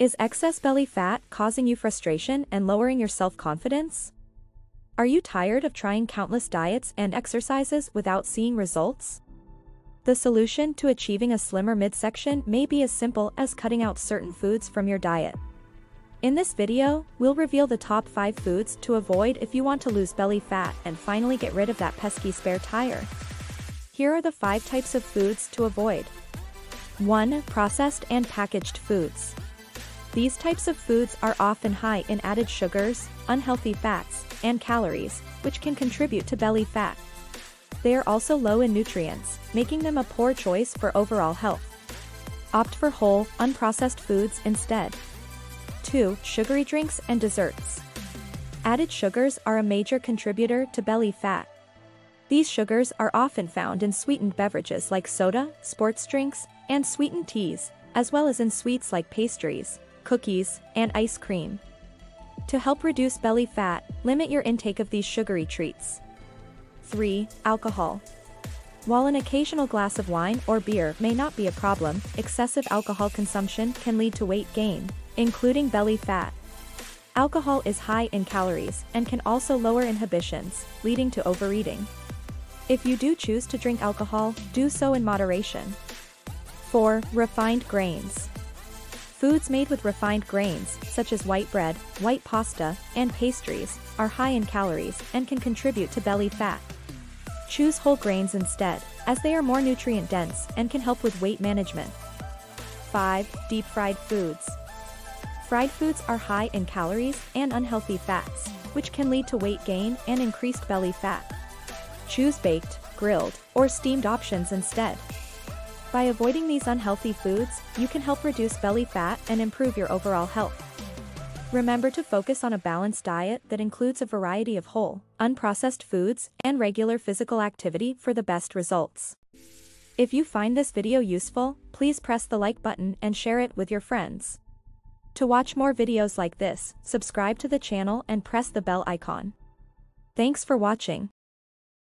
Is excess belly fat causing you frustration and lowering your self-confidence? Are you tired of trying countless diets and exercises without seeing results? The solution to achieving a slimmer midsection may be as simple as cutting out certain foods from your diet. In this video, we'll reveal the top 5 foods to avoid if you want to lose belly fat and finally get rid of that pesky spare tire. Here are the 5 types of foods to avoid. 1. Processed and packaged foods. These types of foods are often high in added sugars, unhealthy fats, and calories, which can contribute to belly fat. They are also low in nutrients, making them a poor choice for overall health. Opt for whole, unprocessed foods instead. 2. Sugary drinks and desserts. Added sugars are a major contributor to belly fat. These sugars are often found in sweetened beverages like soda, sports drinks, and sweetened teas, as well as in sweets like pastries, cookies, and ice cream. To help reduce belly fat, limit your intake of these sugary treats. 3. Alcohol. While an occasional glass of wine or beer may not be a problem, excessive alcohol consumption can lead to weight gain, including belly fat. Alcohol is high in calories and can also lower inhibitions, leading to overeating. If you do choose to drink alcohol, do so in moderation. 4. Refined grains. Foods made with refined grains, such as white bread, white pasta, and pastries, are high in calories and can contribute to belly fat. Choose whole grains instead, as they are more nutrient-dense and can help with weight management. 5. Deep-fried foods. Fried foods are high in calories and unhealthy fats, which can lead to weight gain and increased belly fat. Choose baked, grilled, or steamed options instead. By avoiding these unhealthy foods, you can help reduce belly fat and improve your overall health. Remember to focus on a balanced diet that includes a variety of whole, unprocessed foods and regular physical activity for the best results. If you find this video useful, please press the like button and share it with your friends. To watch more videos like this, subscribe to the channel and press the bell icon. Thanks for watching.